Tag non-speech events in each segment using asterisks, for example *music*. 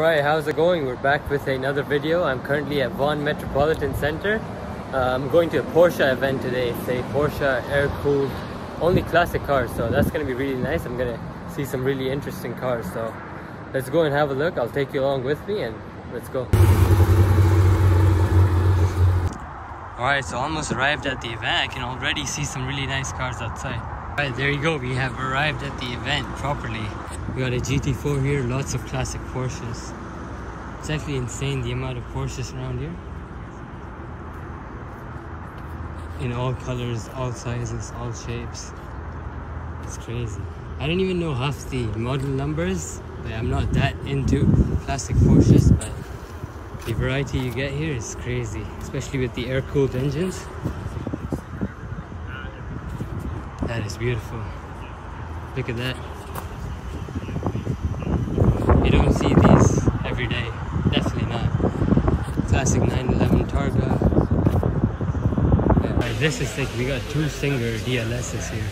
Alright, how's it going? We're back with another video. I'm currently at Vaughan Metropolitan Center. Uh, I'm going to a Porsche event today. It's a Porsche air-cooled, only classic cars. So that's going to be really nice. I'm going to see some really interesting cars. So let's go and have a look. I'll take you along with me and let's go. Alright, so almost arrived at the event. I can already see some really nice cars outside. Alright, there you go. We have arrived at the event properly. We got a GT4 here, lots of classic Porsches. It's actually insane the amount of Porsches around here. In all colors, all sizes, all shapes. It's crazy. I don't even know half the model numbers, but I'm not that into classic Porsches, but the variety you get here is crazy, especially with the air-cooled engines. That is beautiful. Look at that. You don't see these every day. Definitely not. Classic 911 Targa. Yeah, this is sick. We got two Singer DLSs here.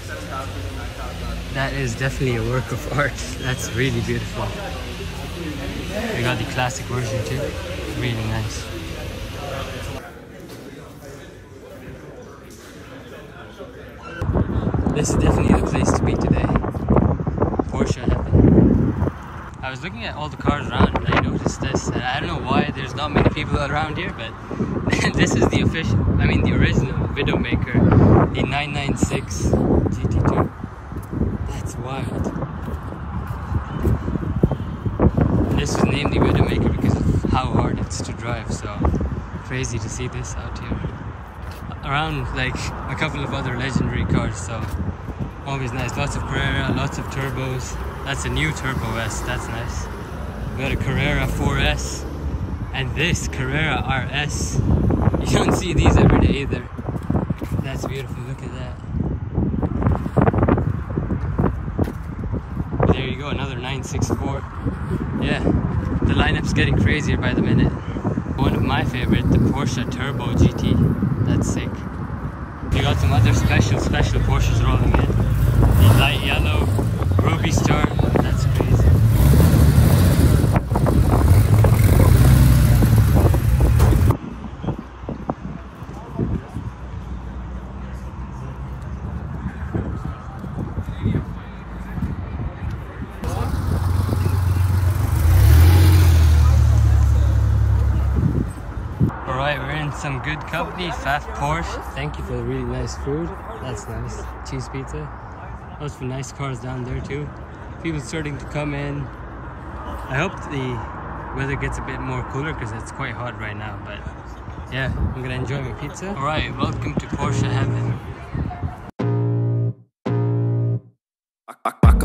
That is definitely a work of art. That's really beautiful. We got the classic version too. Really nice. This is definitely the place to be today. Porsche heaven. I was looking at all the cars around and I noticed this and I don't know why there's not many people around here but *laughs* this is the official, I mean the original Widowmaker, the 996 GT2. That's wild. This was named the Widowmaker because of how hard it's to drive so crazy to see this out here. Around like a couple of other legendary cars so always nice. Lots of Carrera, lots of turbos. That's a new Turbo S, that's nice. We got a Carrera 4S and this Carrera RS. *laughs* You don't see these every day either. That's beautiful, look at that. There you go, another 964. Yeah, the lineup's getting crazier by the minute. One of my favorite, the Porsche Turbo GT. That's sick. We got some other special, special Porsches rolling in. The light yellow Ruby Star. That's crazy. Alright, we're in some good company. Pfaff Porsche. Thank you for the really nice food. That's nice. Cheese pizza. Lots of nice cars down there too. People starting to come in. I hope the weather gets a bit more cooler because it's quite hot right now. But yeah, I'm gonna enjoy my pizza. Alright, welcome to Porsche Heaven.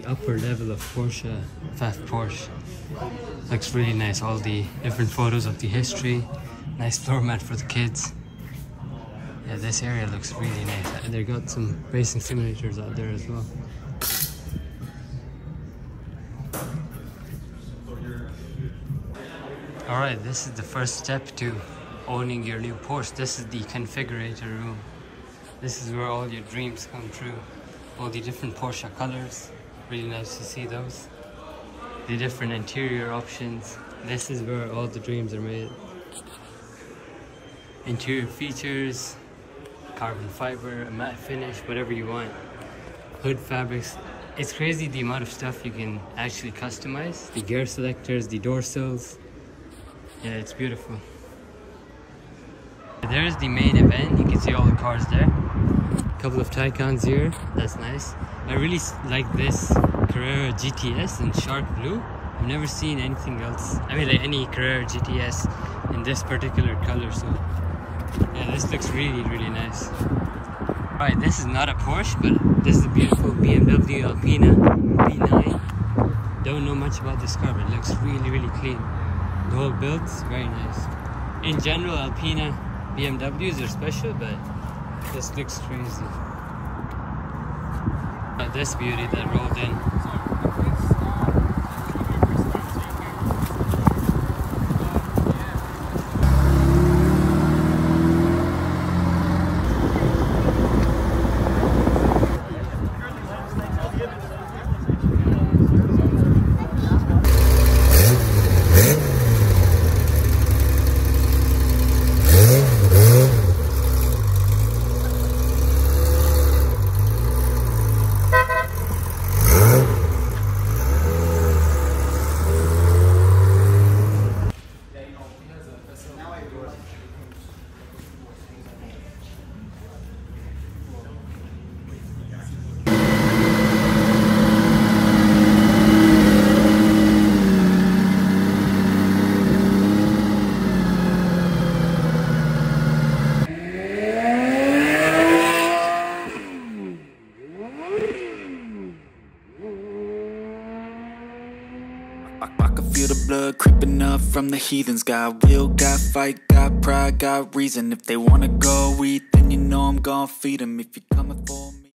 the upper level of Porsche, Pfaff Porsche. Looks really nice. All the different photos of the history. Nice floor mat for the kids. Yeah, this area looks really nice. And they got some racing simulators out there as well. Alright, this is the first step to owning your new Porsche. This is the configurator room. This is where all your dreams come true. All the different Porsche colors. Really nice to see those. The different interior options. This is where all the dreams are made. Interior features, carbon fiber, a matte finish, whatever you want. Hood fabrics. It's crazy the amount of stuff you can actually customize. The gear selectors, the door sills. Yeah, it's beautiful. There's the main event. You can see all the cars there. Couple of Taycans here. That's nice. I really like this Carrera GTS in shark blue. I've never seen anything else. I mean, like any Carrera GTS in this particular color. So, yeah, this looks really, really nice. Right, this is not a Porsche, but this is a beautiful BMW Alpina B9. Don't know much about this car, but it looks really, really clean. The whole build's very nice. In general, Alpina BMWs are special, but this looks crazy. This beauty that rolled in. I, I can feel the blood creeping up from the heathens. Got will, got fight, got pride, got reason. If they wanna go eat, then you know I'm gonna feed them. If you're coming for